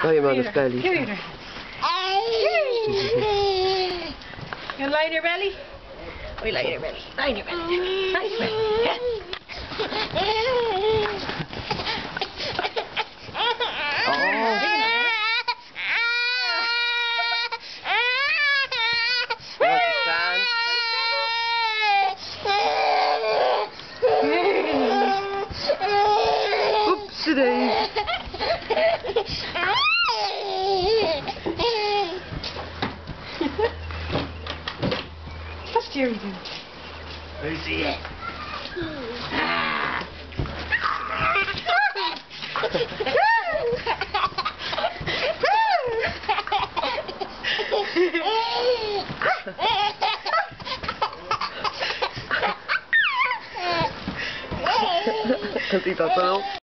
Oh, him on his belly. Here, here. You lie in your belly? We lie in your belly. Lie in your belly. Lie in your belly. Yeah. You want to stand? Oopsie daisy. What's Jerry doing? Lucy. Così da solo.